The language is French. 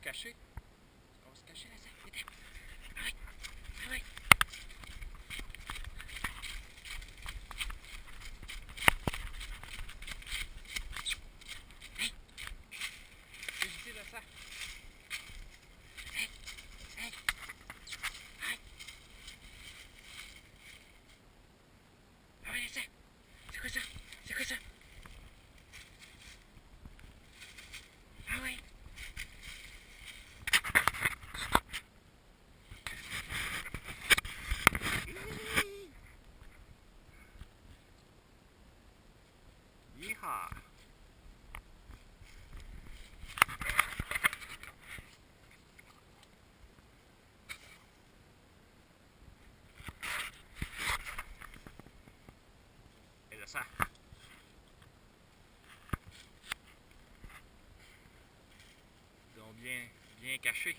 cacher. On va se cacher là, ça. Et là, ça. Donc bien caché.